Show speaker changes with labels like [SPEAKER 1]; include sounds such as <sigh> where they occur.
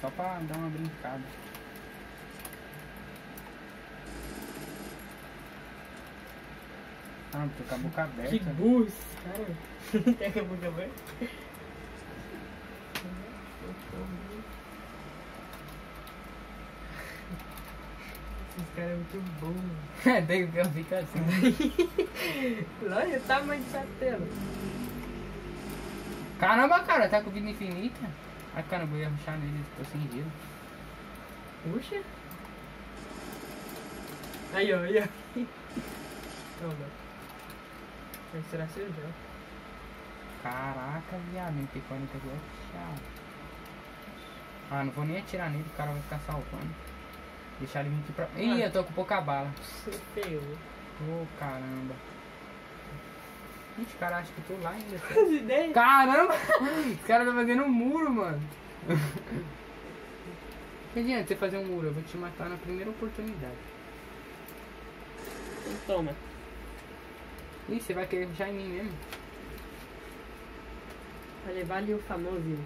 [SPEAKER 1] Só pra dar uma brincada. Ah, tô com a boca aberta. <laughs>
[SPEAKER 2] Que burros, cara. Tem a boca aberta. Esses caras é muito bons.
[SPEAKER 1] É, tem que ficar assim. <laughs>
[SPEAKER 2] Olha o tamanho dessa tela.
[SPEAKER 1] Caramba, cara, tá com vida infinita. Ai, caramba, eu ia ruxar nele, ficou sem gelo.
[SPEAKER 2] Puxa. Aí, ó, aí, ó. Pronto. Vai ser assim já.
[SPEAKER 1] Caraca, viado, não tem pânico aqui, é chato. Ah, não vou nem atirar nele, o cara vai ficar salvando. Deixar ele vir aqui pra. Ih, eu tô com pouca bala.
[SPEAKER 2] Feio.
[SPEAKER 1] Ô, caramba. Ixi, cara, acho que eu tô lá ainda. <laughs> Caramba! Os caras tá fazendo um muro, mano. <laughs> Que adianta você fazer um muro? Eu vou te matar na primeira oportunidade.
[SPEAKER 2] Toma.
[SPEAKER 1] Ih, você vai querer ruxar em mim mesmo?
[SPEAKER 2] Vai levar ali o famosinho.